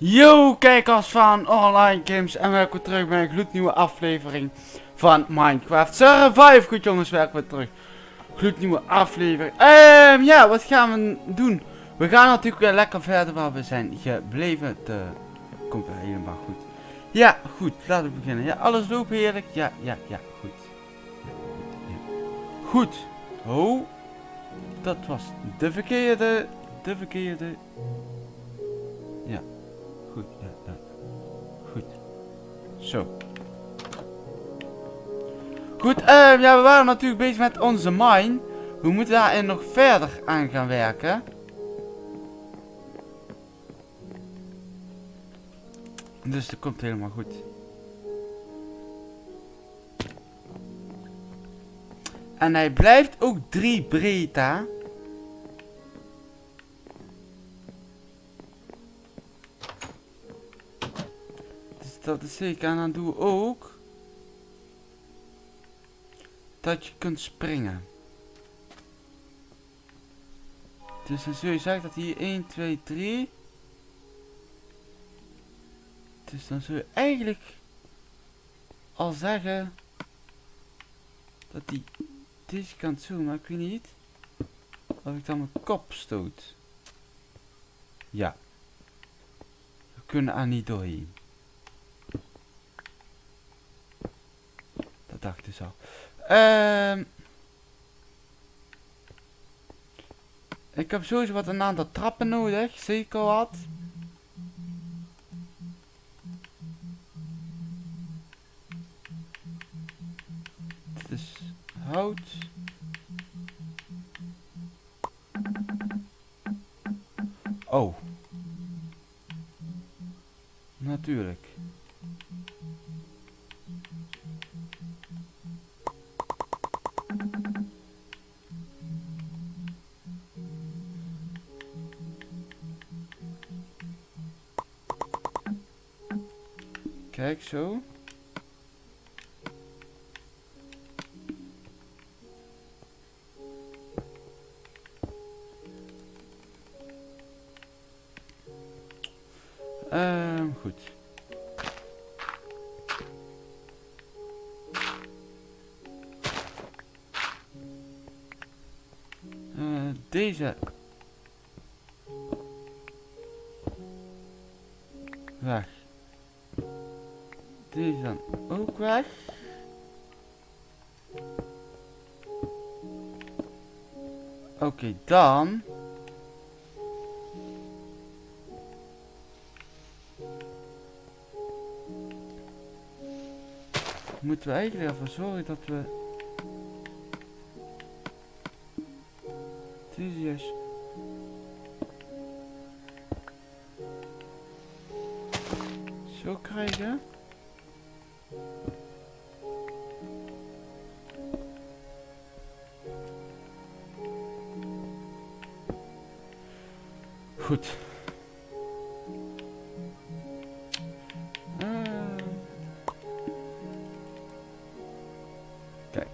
Yo kijkers van Online Games en welkom terug bij een gloednieuwe aflevering van Minecraft Survive. Goed jongens, welkom terug. Gloednieuwe aflevering. Ehm ja, wat gaan we doen? We gaan natuurlijk weer lekker verder waar we zijn gebleven. Het komt helemaal goed. Ja, goed, laten we beginnen. Ja, alles loopt heerlijk. Ja, ja, ja, goed. Goed. Oh, dat was de verkeerde, de verkeerde. Ja. Zo. Goed, ehm ja, we waren natuurlijk bezig met onze mine. We moeten daarin nog verder aan gaan werken. Dus dat komt helemaal goed. En hij blijft ook 3 Breta. Dat is zeker. En dan doen we ook dat je kunt springen. Dus dan zul je zeggen dat hier 1, 2, 3. Dus dan zul je eigenlijk al zeggen dat die deze kant zo, maar ik weet niet of ik dan mijn kop stoot. Ja. We kunnen er niet doorheen. Al. Ehm ik heb sowieso wat een aantal trappen nodig, zeker wat. Dit is hout. Oh. Natuurlijk. Kijk zo. Weg. Deze dan ook weg. Oké, dan. Moeten we eigenlijk ervoor zorgen dat we... Deze Goed. Ah. Kijk.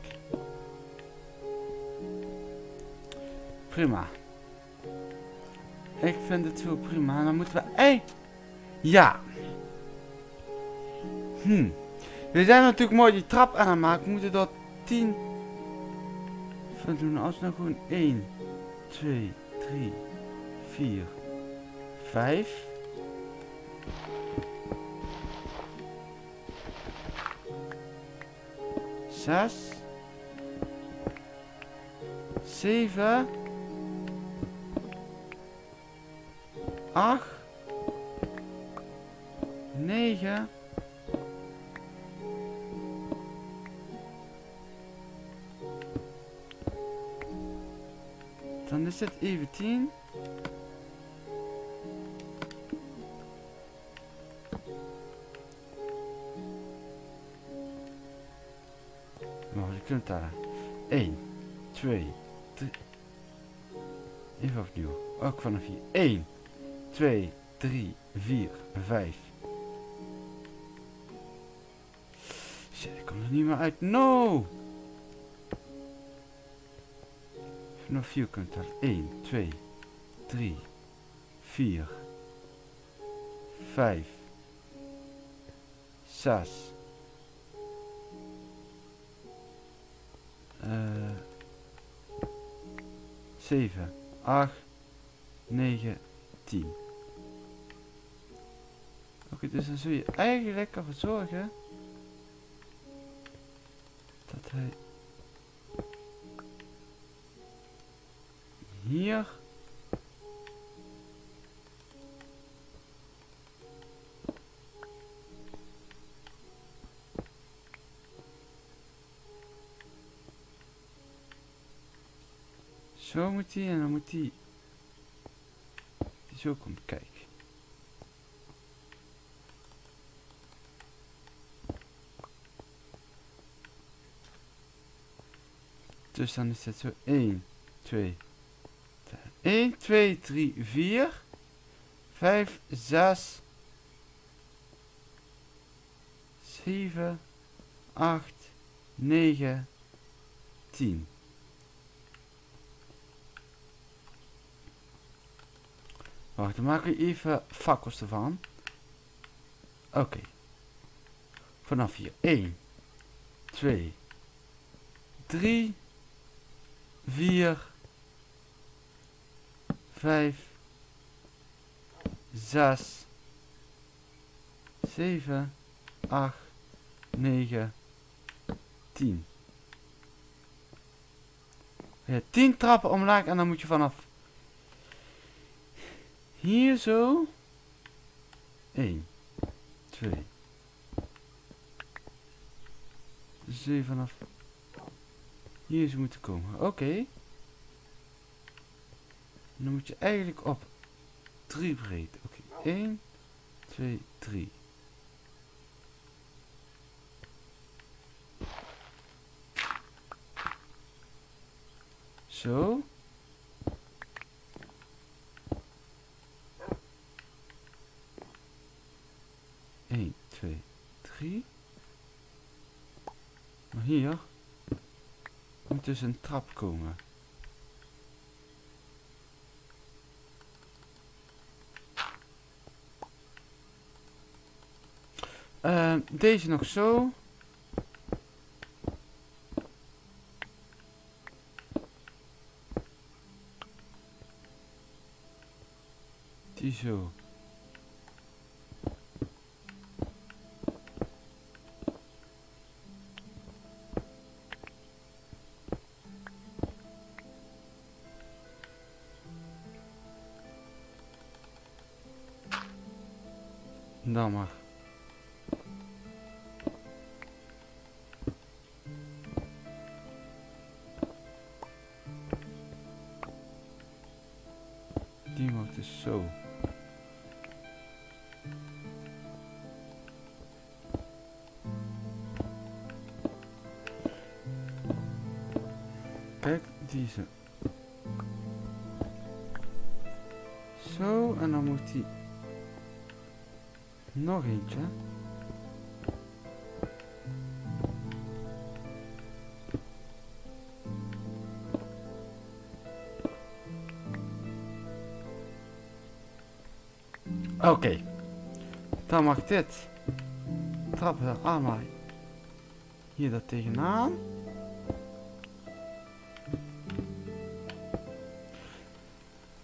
Prima. Ik vind het zo prima. Dan moeten we... Hey! Ja. Hm. We zijn natuurlijk mooi die trap aan het maken. We moeten dat 10... Van doen als nou gewoon 1, 2, 3, 4, 5. Zes. Zeven. Acht. Negen. Is het even tien. Maar je kunt daar 1, 2, 3. Even opnieuw. Ook vanaf hier. 1, 2, 3, 4, 5. Shit, ik kom er niet meer uit. No! Vanaf daar 1, 2, 3, 4, vijf, zes, uh, zeven, acht, negen, tien. Oké, dus dan zul je eigenlijk ervoor zorgen dat hij hier Zo moet hij en dan moet hij zo komt kijken. Dus dan is het zo 1, 2, 1, 2, 3, 4, 5, 6, 7, 8, 9, 10. Wacht, dan maken we even fakkels ervan. Oké. Okay. Vanaf hier. 1, 2, 3, 4, 5, 6, 7, 8, 9, 10. Ja, 10 trappen omlaag en dan moet je vanaf hier zo. 1, 2. Dus even vanaf hier zou moeten komen. Oké. Dan moet je eigenlijk op 3 breed. Oké, okay. 1, 2, 3. Zo. 1, 2, 3. Maar hier moet dus een trap komen. Uh, deze nog zo. Die zo. Dus zo. Kijk, deze. Zo, en dan moet die nog eentje. Dan mag dit. Trappen we allemaal hier dat tegenaan.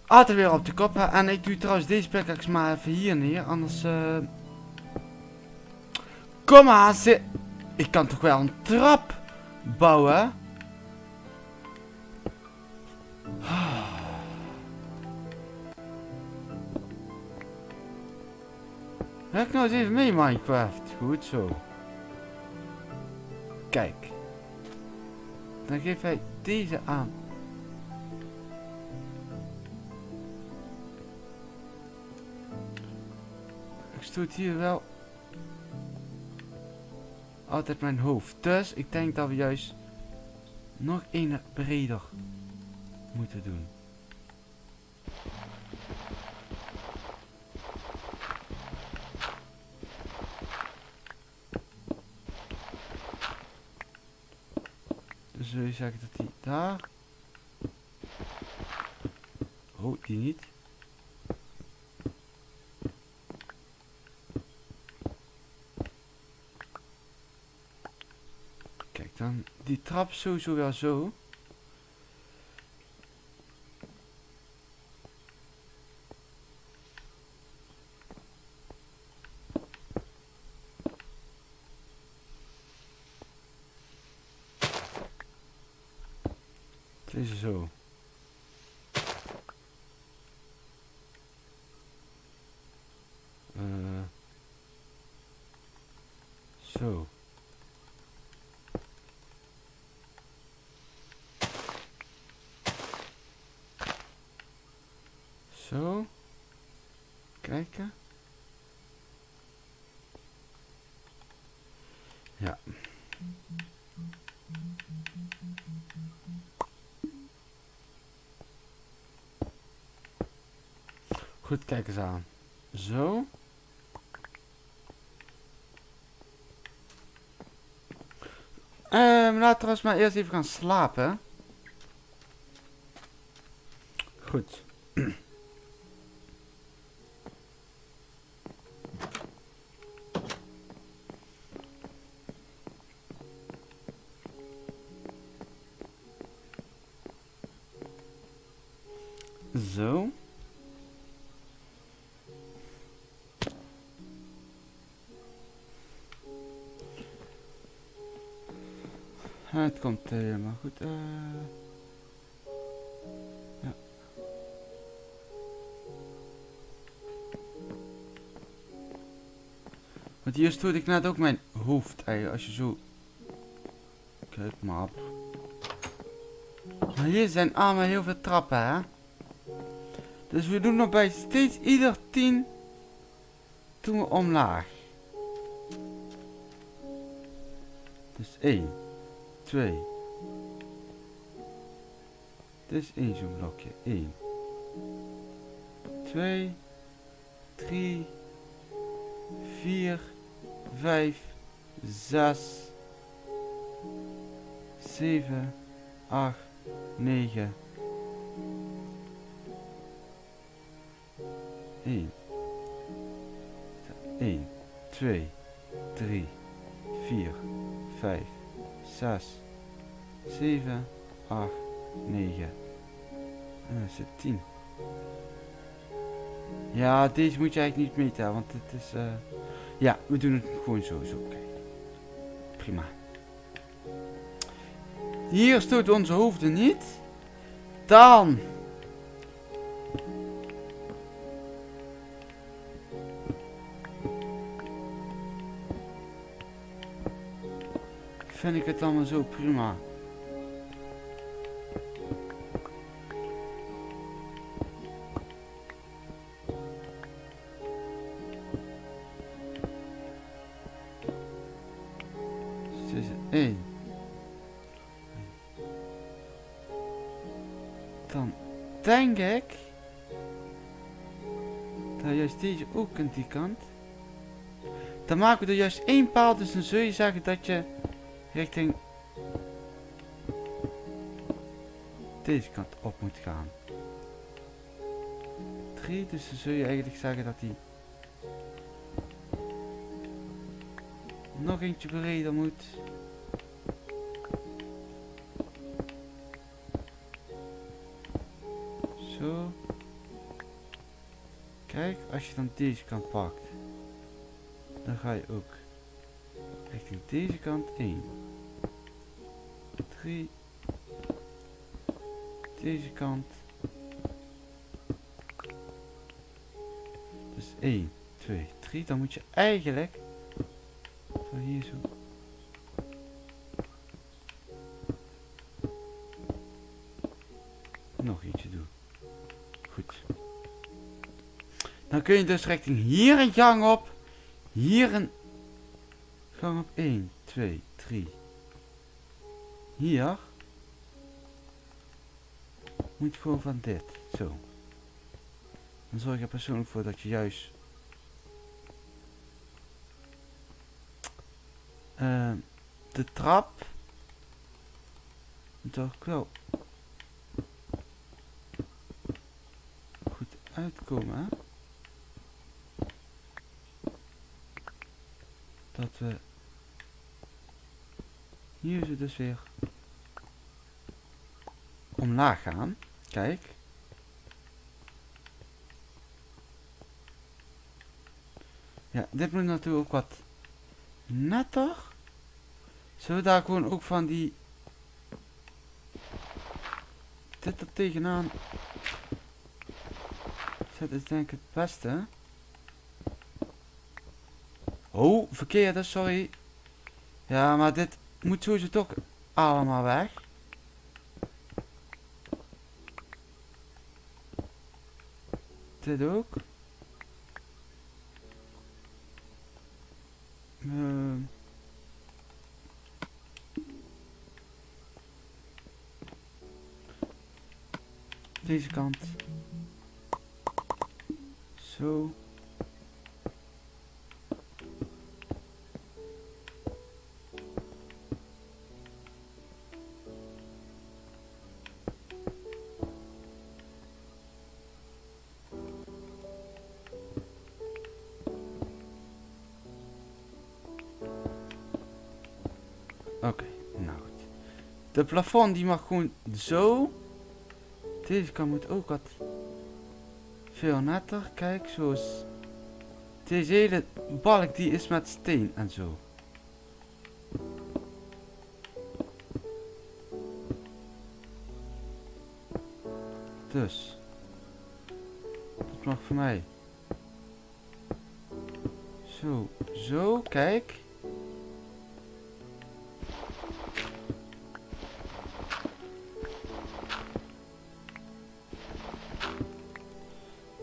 Altijd weer op de kop. En ik doe trouwens deze plek maar even hier neer. Anders... Uh... Kom aan, ze... Ik kan toch wel een trap bouwen? Nou eens even mee Minecraft. Goed zo. Kijk. Dan geef hij deze aan. Ik stoot hier wel altijd mijn hoofd. Dus ik denk dat we juist nog een breder moeten doen. Zeg ik dat die daar... Oh, die niet. Kijk, dan die trap sowieso wel zo. Deze zo. Uh, zo. Zo. Kijken. Ja. Goed, kijk eens aan. Zo. Um, laten we maar eerst even gaan slapen. Goed. Het komt helemaal goed. Uh, ja. Want hier stoot ik net ook mijn hoofd eigenlijk. Als je zo... Kijk maar op. Hier zijn allemaal heel veel trappen hè. Dus we doen nog bij steeds ieder 10 doen we omlaag. Dus 1, 2. Dit is één zo'n blokje. 1, 2, 3, 4, 5, 6, 7, 8, 9, 1, 1, 2, 3, 4, 5, 6, 7, 8, 9. En dat zit 10. Ja, deze moet je eigenlijk niet meten, want het is... Uh... Ja, we doen het gewoon zo. Kijk. Prima. Hier stoot onze hoofden niet. Dan vind ik het allemaal zo prima. Dan denk ik dat juist deze ook aan die kant. Dan maken we er juist één paal, dus dan zul je zeggen dat je richting deze kant op moet gaan. 3, dus dan zul je eigenlijk zeggen dat die nog eentje breder moet. Zo. Kijk, als je dan deze kant pakt, dan ga je ook richting deze kant 1. 3. Deze kant. Dus 1, 2, 3. Dan moet je eigenlijk van hier zo. Nog eentje doen. Goed. Dan kun je dus richting hier een gang op. Hier een gang op 1, 2, 3. Hier. Moet gewoon van dit. Zo. Dan zorg je er persoonlijk voor dat je juist... Uh, de trap... Moet toch wel... Goed uitkomen? Dat we Hier is het dus weer omlaag gaan. Kijk. Ja, dit moet natuurlijk ook wat netter. Zullen we daar gewoon ook van die... Dit er tegenaan... Zet is denk ik het beste. Oh, verkeerde, sorry. Ja, maar dit moet sowieso toch allemaal weg. Dit ook. Uh. Deze kant. Zo. Oké, nou goed. De plafond die mag gewoon zo. Deze kant moet ook wat veel netter. Kijk, zoals deze hele balk die is met steen en zo.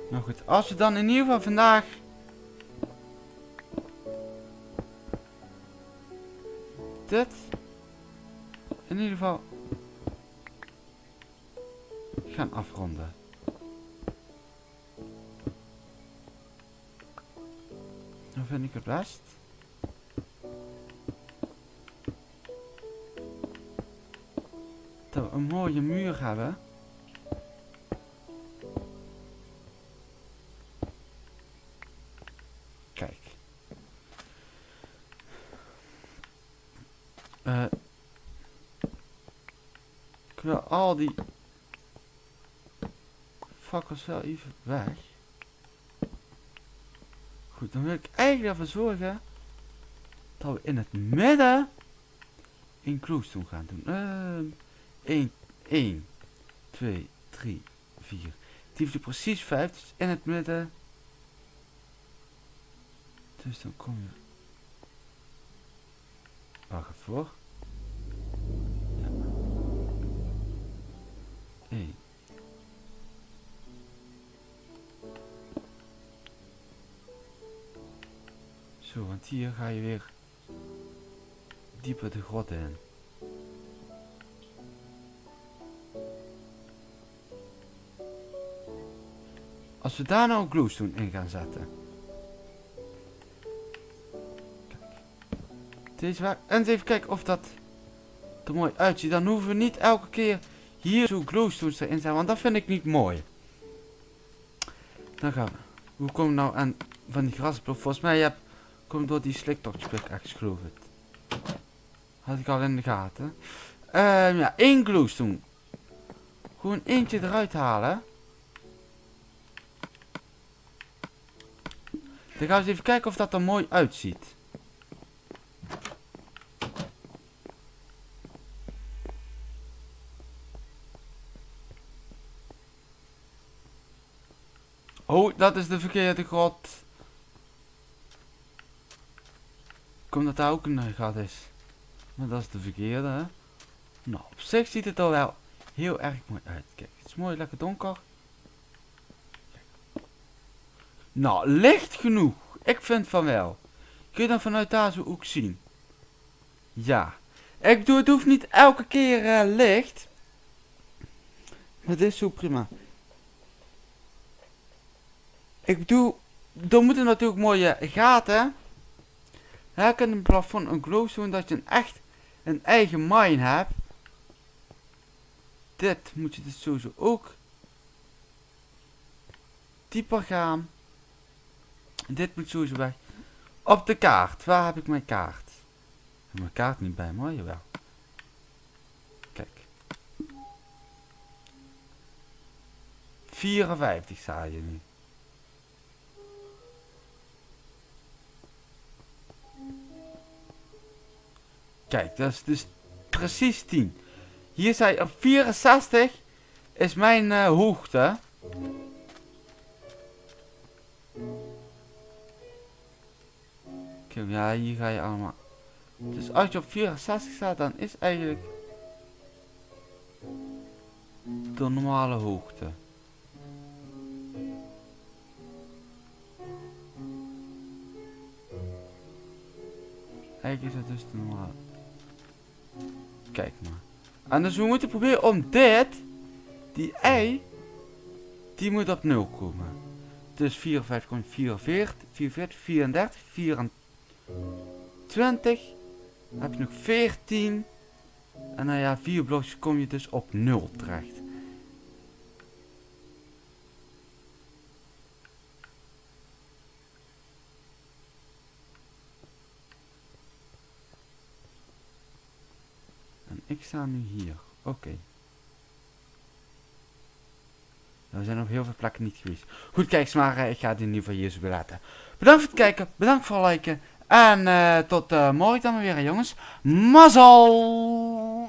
Nou goed, als we dan in ieder geval vandaag... Dit... In ieder geval... Gaan afronden. Dan vind ik het best. Dat we een mooie muur hebben. Ik wil al die fakkels wel even weg. Goed, dan wil ik eigenlijk ervoor zorgen dat we in het midden een glowstone gaan doen. Ehm 1, 1, 2, 3, 4. Die heeft er precies 5, dus in het midden. Dus dan kom je. Wacht even voor. Want hier ga je weer dieper de grot in. Als we daar nou een in gaan zetten. Deze waar. En even kijken of dat er mooi uitziet. Dan hoeven we niet elke keer hier zo glowstones erin zijn. Want dat vind ik niet mooi. Dan gaan we. Hoe komen we nou aan van die grasblok? Volgens mij heb, komt door die sliktokjes pickaxe geloof ik. Had ik al in de gaten. Ehm ja, één glowstone. Gewoon eentje eruit halen. Dan gaan we eens even kijken of dat er mooi uitziet. Oh, dat is de verkeerde grot. Komt dat daar ook een gat is. Maar dat is de verkeerde, hè. Nou, op zich ziet het er wel heel erg mooi uit. Kijk, het is mooi lekker donker. Nou, licht genoeg. Ik vind van wel. Kun je dan vanuit daar zo ook zien? Ja. Ik bedoel, het hoeft niet elke keer uh, licht. Dit is zo prima. Ik bedoel, er moeten natuurlijk mooie gaten. Hij kan een plafond een glowstone dat je een echt een eigen mine hebt. Dit moet je dus sowieso ook dieper gaan. Dit moet sowieso weg. Op de kaart. Waar heb ik mijn kaart? Ik heb mijn kaart niet bij me, jawel. Kijk. 54 sta je nu. Kijk, dat is dus precies 10. Hier zei op 64 is mijn uh, hoogte. Kijk, ja, hier ga je allemaal. Dus als je op 64 staat, dan is eigenlijk de normale hoogte. Eigenlijk is dat dus de normale. Kijk maar. En dus we moeten proberen om dit, die i, die moet op 0 komen. Dus 54 komt 44, 44, 34, 24. Dan heb je nog 14. En nou ja, 4 blokjes kom je dus op 0 terecht. En ik sta nu hier. Oké. Er zijn nog heel veel plekken niet geweest. Goed, kijk, maar uh, ik ga het in ieder geval hier zo laten. Bedankt voor het kijken, bedankt voor het liken. En uh, tot uh, morgen dan weer, jongens. Mazzel!